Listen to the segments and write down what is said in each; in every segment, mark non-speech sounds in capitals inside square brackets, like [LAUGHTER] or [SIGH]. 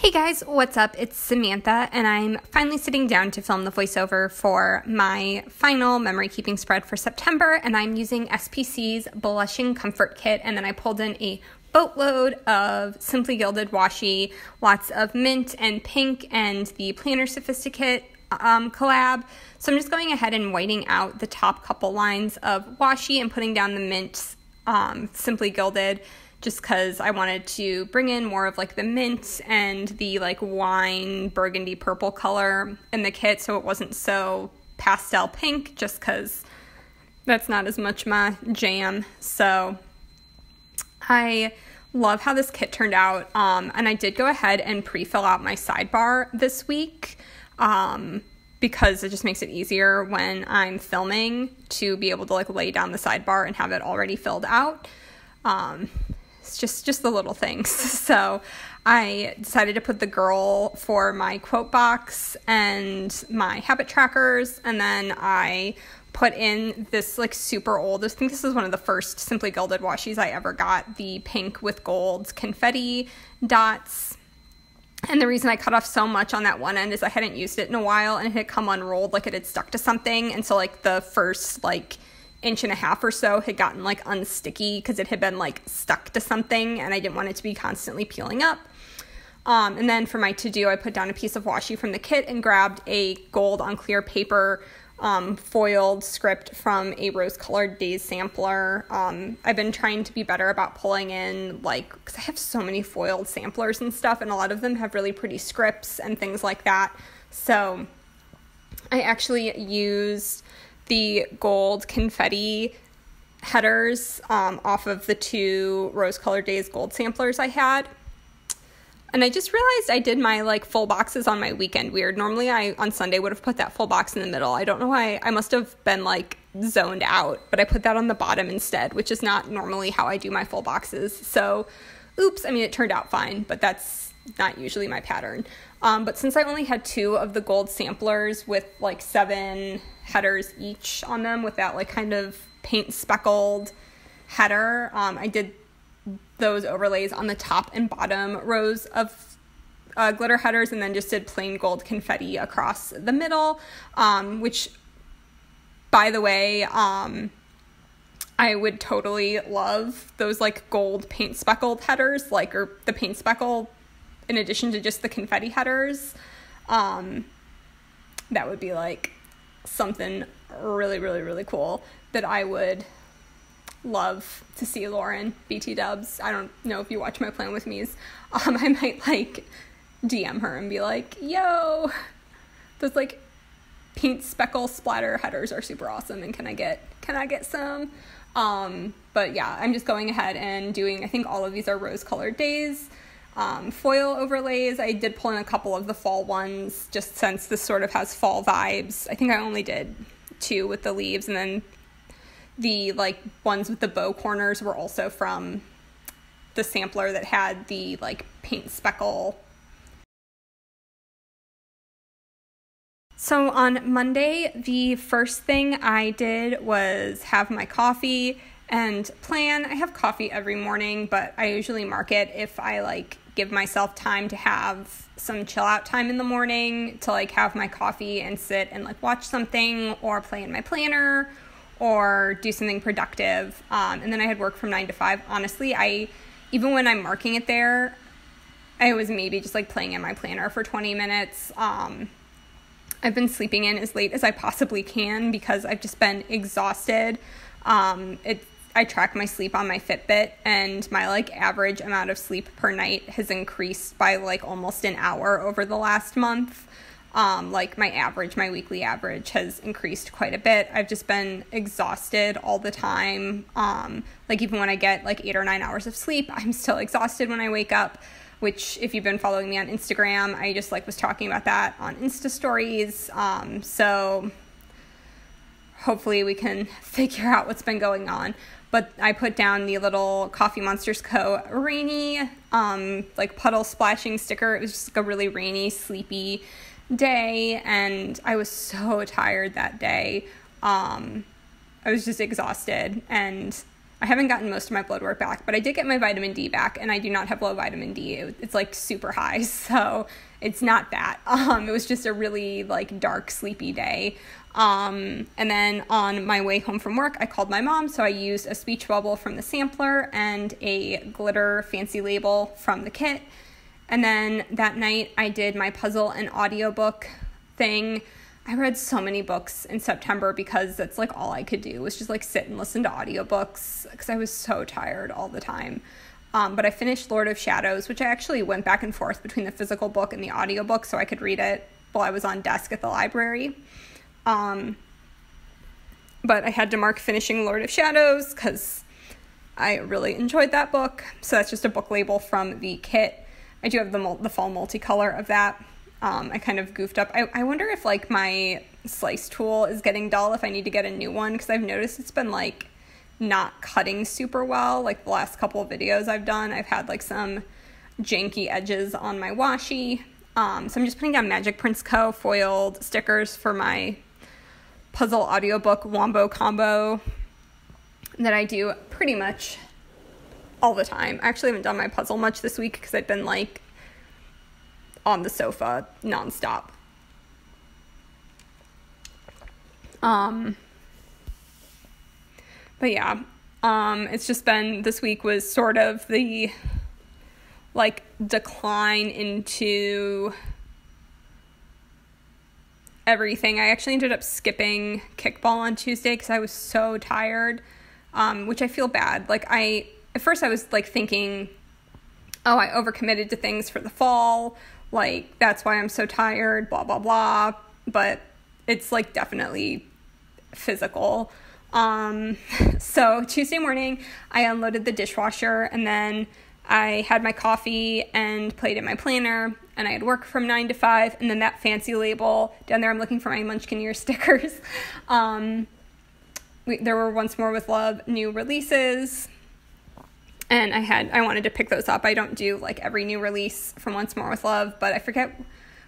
Hey guys, what's up? It's Samantha, and I'm finally sitting down to film the voiceover for my final memory keeping spread for September. And I'm using SPC's Blushing Comfort Kit, and then I pulled in a boatload of Simply Gilded washi, lots of mint and pink, and the Planner Sophisticate um, collab. So I'm just going ahead and whiting out the top couple lines of washi and putting down the mint um, Simply Gilded just because I wanted to bring in more of like the mint and the like wine burgundy purple color in the kit so it wasn't so pastel pink just because that's not as much my jam. So I love how this kit turned out. Um, and I did go ahead and pre fill out my sidebar this week um, because it just makes it easier when I'm filming to be able to like lay down the sidebar and have it already filled out. Um, it's just just the little things. [LAUGHS] So I decided to put the girl for my quote box and my habit trackers, and then I put in this like super old. I think this is one of the first Simply Gilded washies I ever got. The pink with gold confetti dots. And the reason I cut off so much on that one end is I hadn't used it in a while and it had come unrolled like it had stuck to something. And so like the first like inch and a half or so had gotten like unsticky because it had been like stuck to something and I didn't want it to be constantly peeling up. Um, and then for my to do, I put down a piece of washi from the kit and grabbed a gold on clear paper um, foiled script from a Rose Colored Daze sampler. Um, I've been trying to be better about pulling in, like, because I have so many foiled samplers and stuff, and a lot of them have really pretty scripts and things like that. So I actually used the gold confetti headers um, off of the two Rose Colored Daze gold samplers I had. And I just realized I did my like full boxes on my weekend weird. Normally I on Sunday would have put that full box in the middle. I don't know why I must have been like zoned out, but I put that on the bottom instead, which is not normally how I do my full boxes. So oops, I mean it turned out fine, but that's not usually my pattern. Um, but since I only had two of the gold samplers with like seven headers each on them with that like kind of paint speckled header, um, I did those overlays on the top and bottom rows of uh, glitter headers and then just did plain gold confetti across the middle, um, which, by the way, um, I would totally love those like gold paint speckled headers, like, or the paint speckle in addition to just the confetti headers. Um, that would be like something really, really, really cool that I would love to see Lauren BT Dubs. I don't know if you watch my plan with me's. [LAUGHS] Um, I might like DM her and be like, "Yo, those like paint speckle splatter headers are super awesome, and can I get can I get some?" Um, but yeah, I'm just going ahead and doing. I think all of these are Rose Colored Daze. Um, foil overlays, I did pull in a couple of the fall ones just since this sort of has fall vibes. I think I only did two with the leaves, and then the like ones with the bow corners were also from the sampler that had the like paint speckle. So on Monday, the first thing I did was have my coffee and plan. I have coffee every morning, but I usually mark it if I like give myself time to have some chill out time in the morning to like have my coffee and sit and like watch something or play in my planner or do something productive. Um, and then I had work from nine to five. Honestly, I even when I'm marking it there, I was maybe just like playing in my planner for 20 minutes. Um, I've been sleeping in as late as I possibly can because I've just been exhausted. Um, it I track my sleep on my Fitbit and my like average amount of sleep per night has increased by like almost an hour over the last month. Um, like my average, my weekly average has increased quite a bit. I've just been exhausted all the time. Um, like even when I get like eight or nine hours of sleep, [LAUGHS] I'm still exhausted when I wake up. Which, if you've been following me on Instagram, I just like was talking about that on Insta stories. Um, so hopefully we can [LAUGHS] figure out what's been going on but I put down the little Coffee Monsterz Co. rainy, um, like puddle splashing sticker. It was just like a really rainy, sleepy day, and I was so tired that day. Um, I was just exhausted, and I haven't gotten most of my blood work back, but I did get my vitamin D back, and I do not have low vitamin D. It, it's like super high, [LAUGHS] so it's not that. Um, it was just a really like dark, sleepy day. Um, and then on my way home from work, I called my mom, so I used a speech bubble from the sampler and a glitter fancy label from the kit. And then that night, I did my puzzle and audiobook thing. I read so many books in September because that's like all I could do was just like sit and listen to audiobooks because I was so tired all the time. Um, but I finished Lord of Shadows, which I actually went back and forth between the physical book and the audiobook so I could read it while I was on desk at the library. Um, but I had to mark finishing Lord of Shadows because I really enjoyed that book. So that's just a book label from the kit. I do have the, the fall multicolor of that. Um, I kind of goofed up. I, I wonder if like my slice tool is getting dull if I need to get a new one because I've noticed it's been like not cutting super well. Like the last couple of videos I've done, I've had like some janky edges on my washi. Um, so I'm just putting down Magic Prints Co. foiled stickers for my puzzle audiobook Wombo combo that I do pretty much all the time. I actually haven't done my puzzle much this week because I've been like on the sofa nonstop. Um, but yeah, um, it's just been this week was sort of the like decline into everything. I actually ended up skipping kickball on Tuesday because I was so tired, um, which I feel bad. Like I at first I was like thinking, oh, I overcommitted to things for the fall. Like that's why I'm so tired. Blah blah blah. But it's like definitely physical. Um, [LAUGHS] so Tuesday morning, I unloaded the dishwasher and then I had my coffee and played in my planner, and I had work from nine to five, and then that fancy label down there. I'm looking for my Munchkineer [LAUGHS] stickers. Um, we, there were once more with love new releases, and I had I wanted to pick those up. I don't do like every new release from Once More with Love, but I forget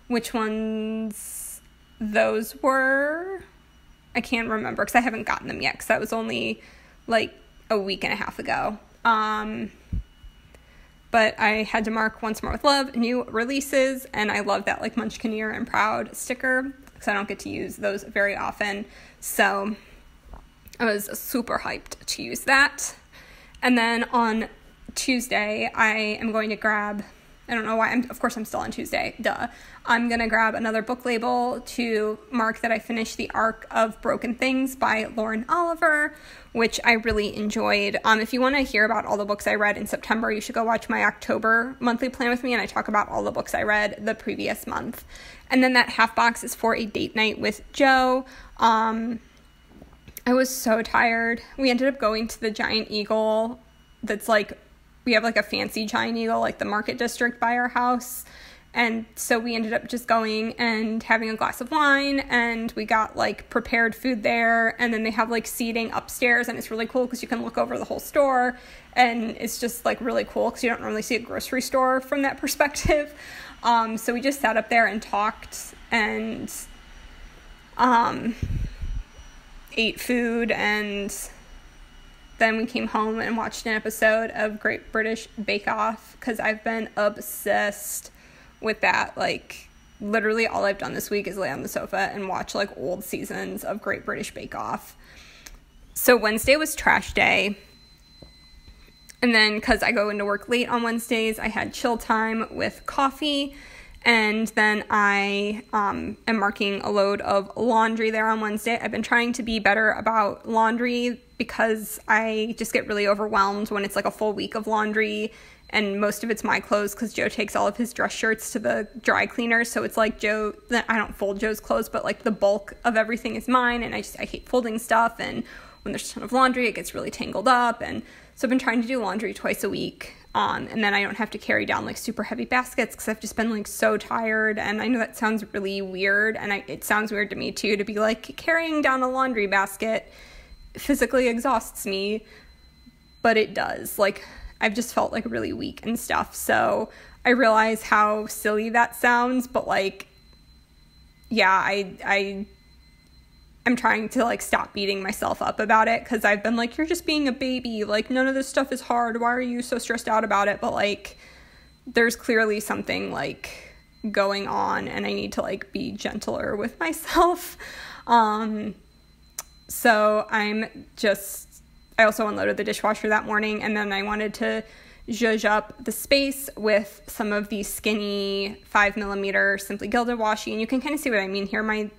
which ones those were. I can't remember because I haven't gotten them yet because that was only like a week and a half ago. Um, but I had to mark Once More with Love new releases, and I love that like Munchkineer and Proud sticker because I don't get to use those very often. So I was super hyped to use that. And then on Tuesday, I am going to grab I don't know why. I'm, of course, I'm still on Tuesday. Duh. I'm gonna grab another book label to mark that I finished the arc of Broken Things by Lauren Oliver, which I really enjoyed. Um, if you want to hear about all the books I read in September, you should go watch my October monthly plan with me, and I talk about all the books I read the previous month. And then that half box is for a date night with Joe. Um, I was so tired. We ended up going to the Giant Eagle that's like we have like a fancy giant eagle, like the market district by our house. And so we ended up just going and having a glass of wine, and we got like prepared food there. And then they have like seating upstairs, and it's really cool because you can look over the whole store. And it's just like really cool because you don't normally see a grocery store from that [LAUGHS] perspective. Um, so we just sat up there and talked and um, ate food and then we came home and watched an episode of Great British Bake Off because I've been obsessed with that. Like, literally, all I've done this week is lay on the sofa and watch like old seasons of Great British Bake Off. So, Wednesday was trash day. And then, because I go into work late on Wednesdays, I had chill time with coffee. And then I um, am marking a load of laundry there on Wednesday. I've been trying to be better about laundry because I just get really overwhelmed when it's like a full week of laundry and most of it's my clothes because Joe takes all of his dress shirts to the dry cleaner. So it's like Joe, I don't fold Joe's clothes, but like the bulk of everything is mine. And I just, I hate folding stuff. And when there's a ton of laundry, it gets really tangled up. And so I've been trying to do laundry twice a week. Um, and then I don't have to carry down like super heavy baskets because I've just been like so tired. And I know that sounds really weird. And I, it sounds weird to me too to be like carrying down a laundry basket physically exhausts me, but it does. Like, I've just felt like really weak and stuff. So I realize how silly that sounds, but like, yeah, I, I I'm trying to like stop beating myself up about it because I've been like, you're just being a baby. Like, none of this stuff is hard. Why are you so stressed out about it? But like, there's clearly something like going on, and I need to like be gentler with [LAUGHS] myself. Um, so I'm just, I also unloaded the dishwasher that morning, and then I wanted to zhuzh up the space with some of the skinny five millimeter simply gilded washi and you can kind of see what i mean here my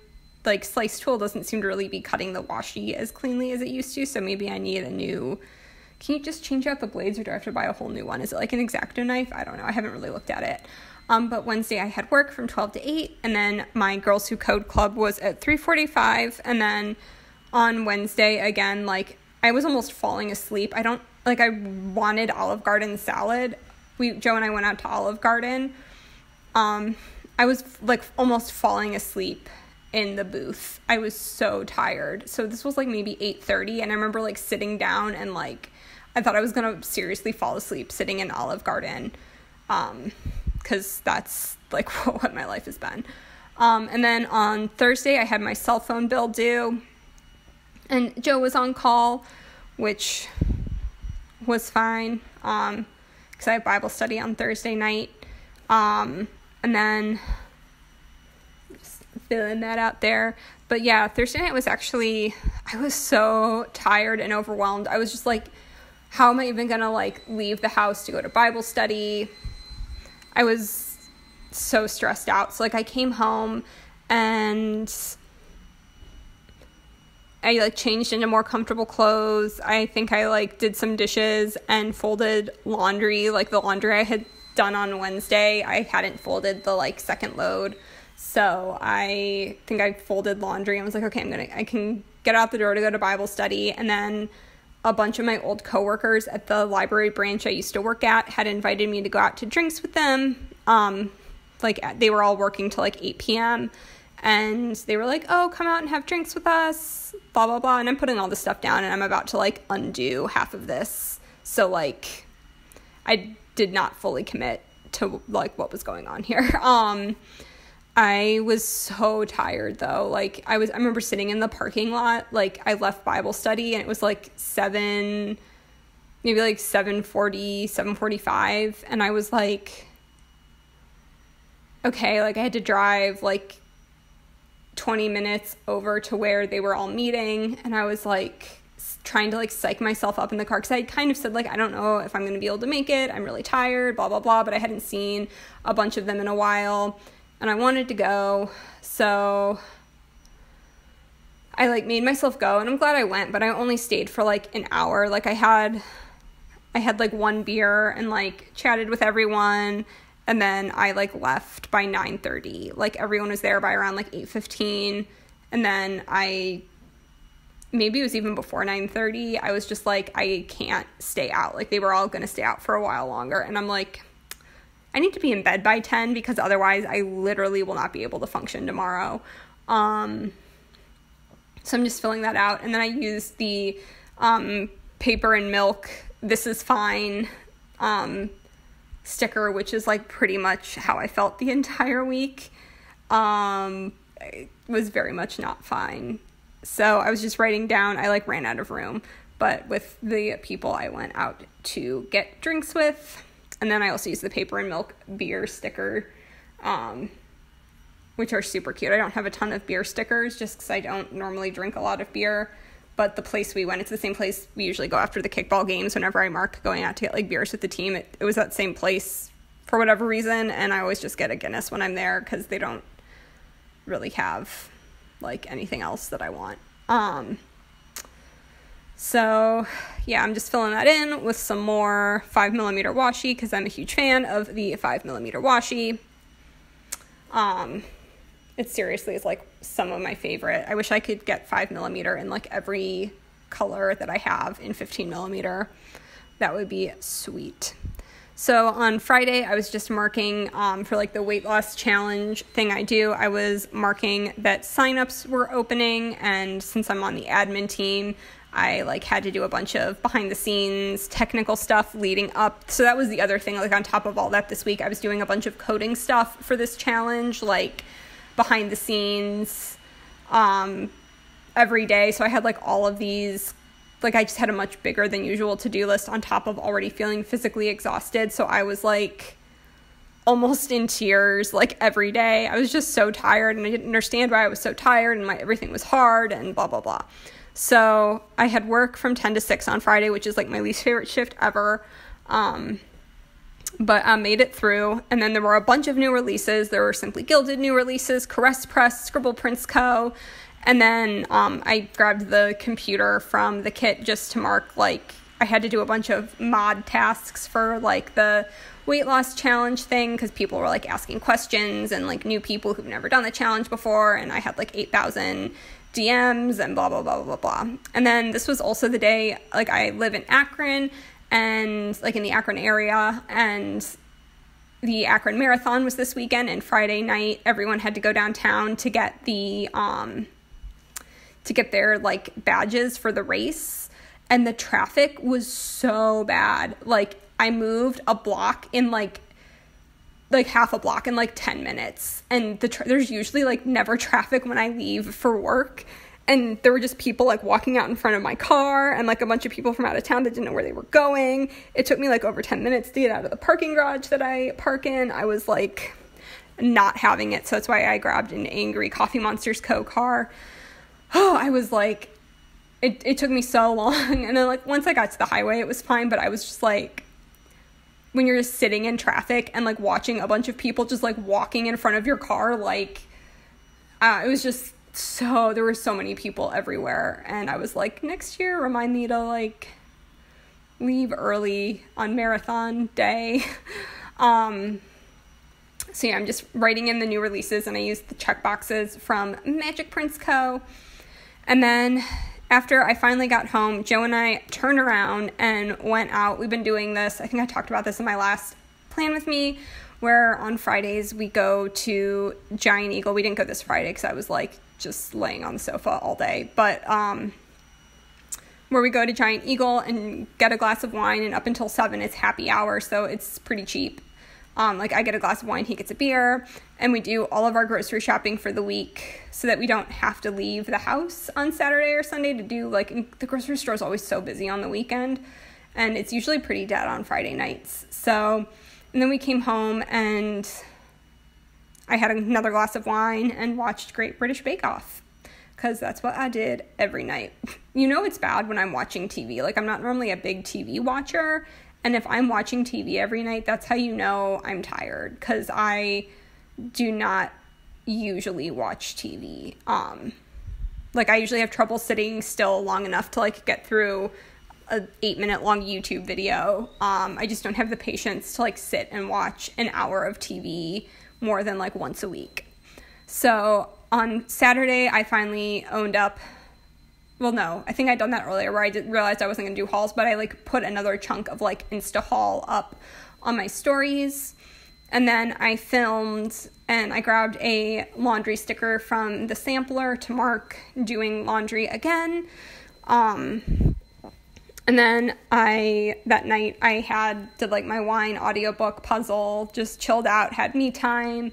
like slice tool doesn't seem to really be cutting the washi as cleanly as it used to so maybe i need a new can you just change out the blades or do i have to buy a whole new one? Is it like an X-Acto knife? I don't know i haven't really looked at it. Um, but wednesday i had work from 12 to 8 and then my girls who code club was at 3.45 and then on wednesday again like i was almost falling asleep. I don't like i wanted olive garden salad. We joe and i went out to olive garden. Um, i was like almost falling asleep in the booth. I was so tired. So this was like maybe 8:30 and I remember like sitting down and like I thought I was going to seriously fall asleep sitting in Olive Garden. Um cuz that's like [LAUGHS] what my life has been. Um and then on Thursday I had my cell phone bill due. And Joe was on call, which was fine. Um cuz I have Bible study on Thursday night. Um and then feeling that out there. But yeah, Thursday night was actually I was so tired and overwhelmed. I was just like how am I even to like leave the house to go to Bible study? I was so stressed out. So like I came home and I like changed into more comfortable clothes. I think I like did some dishes and folded laundry, like the laundry I had done on Wednesday. I hadn't folded the like second load. So I think I folded laundry and was like, okay, I'm gonna, I can get out the door to go to Bible study. And then a bunch of my old coworkers at the library branch I used to work at had invited me to go out to drinks with them. Um, like they were all working till like 8 p.m. And they were like, oh, come out and have drinks with us, blah, blah, blah. And I'm putting all this stuff down and I'm about to like undo half of this. So, like, I did not fully commit to like what was going on here. [LAUGHS] Um, I was so tired though. Like I was I remember sitting in the parking lot, like I left Bible study and it was like 7 maybe like 7:40, 7:45 and I was like okay, like I had to drive like 20 minutes over to where they were all meeting and I was like trying to like psych myself up in the car because I kind of said like I don't know if I'm going to be able to make it. I'm really tired, blah blah blah, but I hadn't seen a bunch of them in a while and I wanted to go. So I like made myself go and I'm glad I went, but I only stayed for like an hour. Like I had I had like one beer and like chatted with everyone and then I like left by 9:30. Like everyone was there by around like 8:15 and then I maybe it was even before 9:30. I was just like I can't stay out. Like they were all going to stay out for a while longer and I'm like I need to be in bed by 10 because otherwise I literally will not be able to function tomorrow. Um, so I'm just filling that out. And then I use the um, paper and milk, this is fine um, sticker, which is like pretty much how I felt the [LAUGHS] entire week. Um, it was very much not fine. So I was just writing down, I like ran out of room. But with the people I went out to get drinks with, and then I also use the paper and milk beer sticker, um, which are super cute. I don't have a ton of beer stickers just because I don't normally drink a lot of beer. But the place we went, it's the same place we usually go after the kickball games whenever I mark going out to get like beers with the team. It, it was that same place for whatever reason. And I always just get a Guinness when I'm there because they don't really have like anything else that I want. Um, so yeah, I'm just filling that in with some more 5mm washi because I'm a huge fan of the 5mm washi. Um, it seriously is like some of my favorite. I wish I could get 5mm in like every color that I have in 15mm. That would be sweet. So on Friday, I was just marking um, for like the weight loss challenge thing I do. I was marking that signups were opening, and since I'm on the admin team, I like had to do a bunch of behind the scenes technical stuff leading up. So that was the other thing like on top of all that this week I was doing a bunch of coding stuff for this challenge like behind the scenes um every day. So I had like all of these like I just had a much bigger than usual to-do list on top of already feeling physically exhausted. So I was like almost in tears like every day. I was just so tired and I didn't understand why I was so tired and my everything was hard and blah blah blah. So I had work from 10 to 6 on Friday, which is like my least favorite shift ever. Um, but I made it through. And then there were a bunch of new releases. There were Simply Gilded new releases, Caress Press, Scribble Prints Co. And then um, I grabbed the computer from the kit just to mark like I had to do a bunch of mod tasks for like the weight loss challenge thing because people were like asking questions and like new people who've never done the challenge before. And I had like 8,000 DMs and blah, blah, blah, blah, blah. And then this was also the day, like, I live in Akron and like in the Akron area, and the Akron Marathon was this weekend. And Friday night, everyone had to go downtown to get the, um, to get their like badges for the race. And the traffic was so bad. Like, I moved a block in like like half a block in like 10 minutes and the tra- there's usually like never traffic when I leave for work and there were just people like walking out in front of my car and like a bunch of people from out of town that didn't know where they were going. It took me like over 10 minutes to get out of the parking garage that I park in. I was like not having it, so that's why I grabbed an angry Coffee Monsterz Co car. Oh, [SIGHS] I was like it it took me so [LAUGHS] long and then like once I got to the highway it was fine, but I was just like when you're just sitting in traffic and like watching a bunch of people just like walking in front of your car like uh, it was just so there were so many people everywhere. And i was like next year remind me to like leave early on marathon day. [LAUGHS] Um so yeah i'm just writing in the new releases and i used the check boxes from Magic Prints Co. And then after I finally got home, Joe and I turned around and went out. We've been doing this, I think I talked about this in my last plan with me, where on Fridays we go to Giant Eagle. We didn't go this Friday because I was like just laying on the sofa all day, but um, where we go to Giant Eagle and get a glass of wine, and up until seven it's happy hour, so it's pretty cheap. Um, like I get a glass of wine, he gets a beer, and we do all of our grocery shopping for the week so that we don't have to leave the house on Saturday or Sunday to do like the grocery store is always so busy on the weekend, and it's usually pretty dead on Friday nights. So, and then we came home and I had another glass of wine and watched Great British Bake Off because that's what I did every night. [LAUGHS] You know, it's bad when I'm watching TV. Like, I'm not normally a big TV watcher, and if I'm watching TV every night, that's how you know I'm tired because I do not usually watch TV. Um, like I usually have trouble sitting still long enough to like get through a eight minute long YouTube video. Um, I just don't have the patience to like sit and watch an hour of TV more than like once a week. So on Saturday, I finally owned up well no i think i'd done that earlier where i realized i wasn't going to do hauls but i like put another chunk of like insta haul up on my stories and then i filmed and i grabbed a laundry sticker from the sampler to mark doing laundry again um and then i that night i had did like my wine audiobook puzzle just chilled out had me time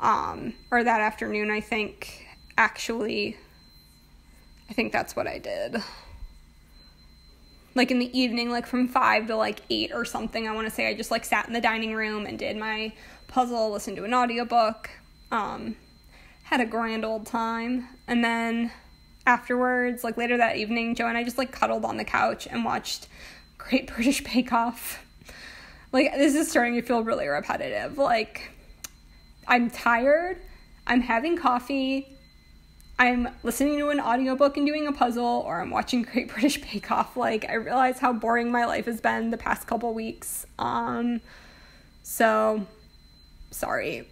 um or that afternoon i think actually I think that's what I did. Like in the evening, like from five to like eight or something, I want to say I just like sat in the dining room and did my puzzle, listened to an audiobook, um, had a grand old time. And then afterwards, like later that evening, Joe and I just like cuddled on the couch and watched Great [LAUGHS] British Bake Off. Like, this is starting to feel really repetitive. Like, I'm tired, I'm having coffee, I'm listening to an audiobook and doing a puzzle, or I'm watching [LAUGHS] Great British Bake Off. Like, I realize how boring my life has been the past couple weeks. Um, so, sorry.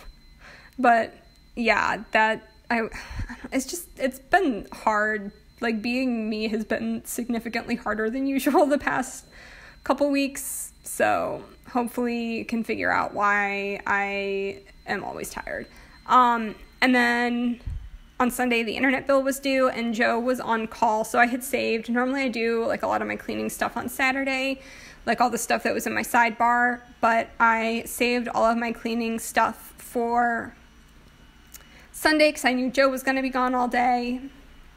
[LAUGHS] but yeah, that, I, [SIGHS] it's just, it's been hard. Like, being me has been significantly harder than usual the past couple weeks. So, hopefully, you can figure out why I am always tired. Um, and then on Sunday the internet bill was due and Joe was on call, so I had saved. Normally I do like a lot of my cleaning stuff on Saturday, like all the stuff that was in my sidebar, but I saved all of my cleaning stuff for Sunday because I knew Joe was going to be gone all day.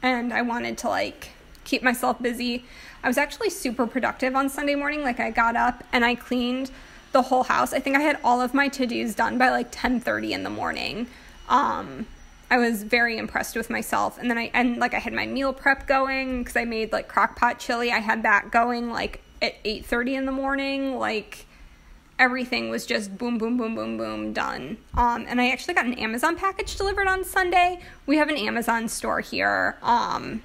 and I wanted to like keep myself busy. I was actually super productive on Sunday morning. Like I got up and I cleaned the whole house. I think I had all of my to-dos done by like 10:30 in the morning. Um I was very impressed with myself. And then I and like I had my meal prep going cuz I made like crock pot chili. I had that going like at 8:30 in the morning. Like everything was just boom boom boom boom boom done. Um and I actually got an Amazon package delivered on Sunday. We have an Amazon store here. Um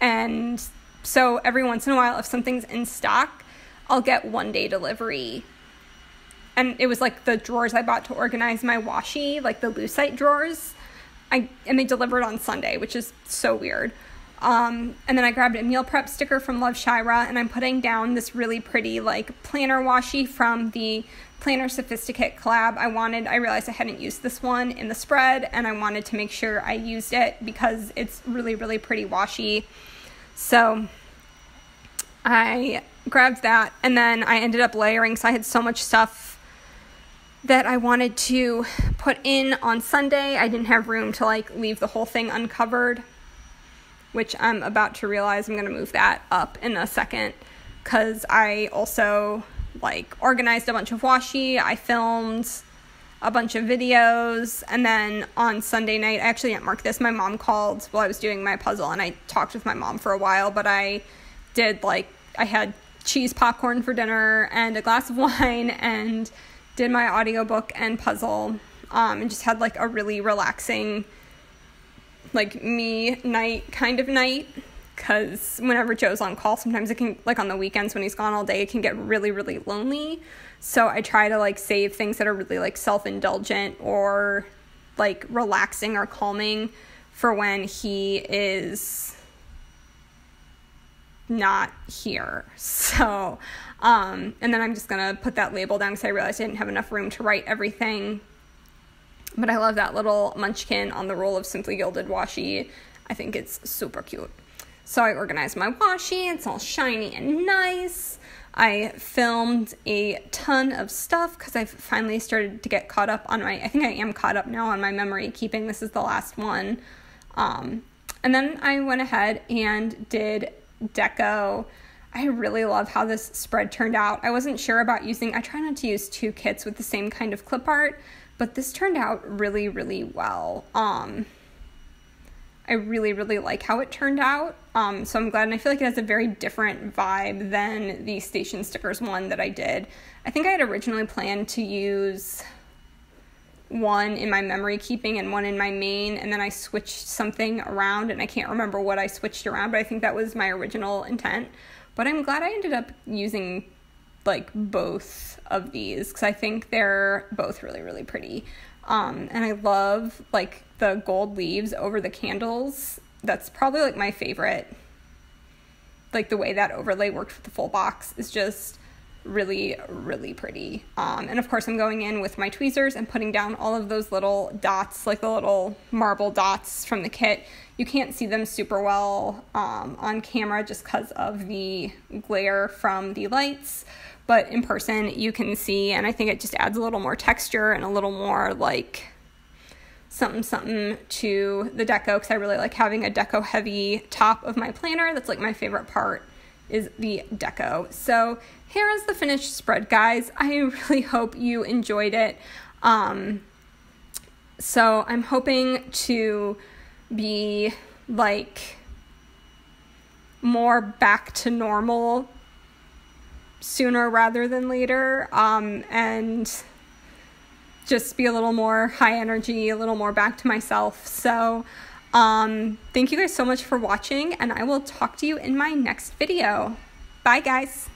and so every once in a while if something's in stock, I'll get one day delivery and it was like the drawers I bought to organize my washi, like the lucite drawers. I and they delivered on Sunday, which is so weird. Um, and then I grabbed a meal prep sticker from Love Shaira, and I'm putting down this really pretty like planner washi from the Planner Sophisticate collab. I wanted, I realized I hadn't used this one in the spread, and I wanted to make sure I used it because it's really, really pretty washi. So I grabbed that, and then I ended up layering. So I had so much stuff that I wanted to put in on Sunday. I didn't have room to like leave the whole thing uncovered, which I'm about to realize I'm going to move that up in a second cuz I also like organized a bunch of washi, I filmed a bunch of videos and then on Sunday night, I actually didn't mark this. My mom called while I was doing my puzzle and I talked with my mom for a while, but I did like I had cheese popcorn for dinner and a glass of [LAUGHS] wine and did my audiobook and puzzle um, and just had like a really relaxing like me night kind of night. Because whenever joe's on call sometimes it can like on the weekends when he's gone all day it can get really really lonely. So i try to like save things that are really like self-indulgent or like relaxing or calming for when he is not here. [LAUGHS] So um, and then I'm just gonna put that label down because I realized I didn't have enough room to write everything. But I love that little munchkin on the roll of Simply Gilded washi. I think it's super cute. So I organized my washi, it's all shiny and nice. I filmed a ton of stuff because I've finally started to get caught up on my, I think I am caught up now on my memory keeping. This is the last one. Um, and then I went ahead and did deco I really love how this spread turned out. I wasn't sure about using, I try not to use two kits with the same kind of clip art, but this turned out really, really well. Um, I really, really like how it turned out. Um, so I'm glad, and I feel like it has a very different vibe than the Station Stickers one that I did. I think I had originally planned to use one in my memory keeping and one in my main, and then I switched something around, and I can't remember what I switched around, but I think that was my original intent. But I'm glad I ended up using like both of these because I think they're both really, really pretty. Um, and I love like the gold leaves over the candles. That's probably like my favorite. Like the way that overlay worked with the full box is just really, really pretty. Um, and of course, I'm going in with my tweezers and putting down all of those little dots, like the little marble dots from the kit. You can't see them super well um, on camera just because of the glare from the lights, but in person you can see, and I think it just adds a little more texture and a little more like something something to the deco because I really like having a deco heavy top of my planner. That's like my favorite part is the deco. So here is the finished spread, guys. I really hope you enjoyed it. Um, so I'm hoping to be like more back to normal sooner rather than later um, and just be a little more high energy, a little more back to myself. So, um, thank you guys so much for watching, and I will talk to you in my next video. Bye, guys.